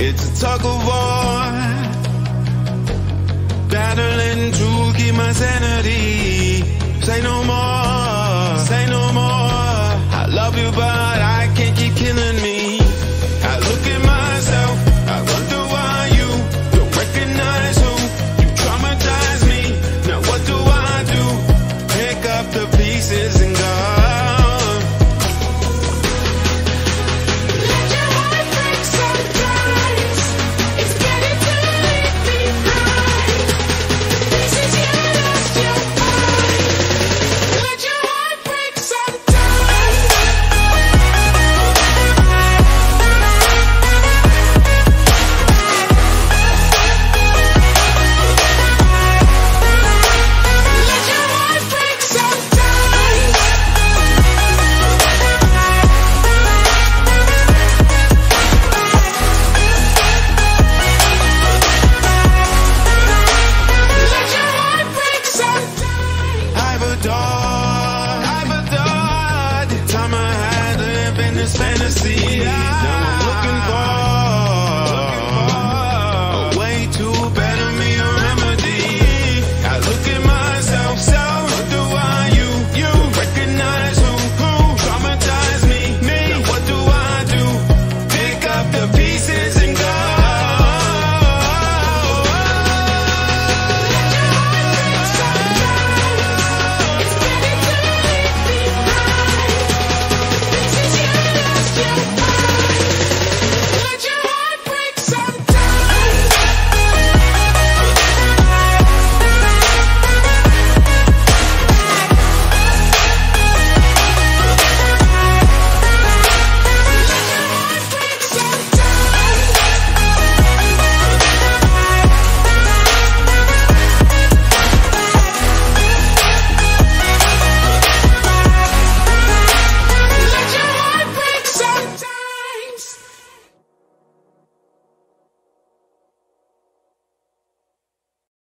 It's a tug of war. Battling to keep my sanity. Say no more. adored, I've adored the time I had to living this fantasy. Now I'm looking for.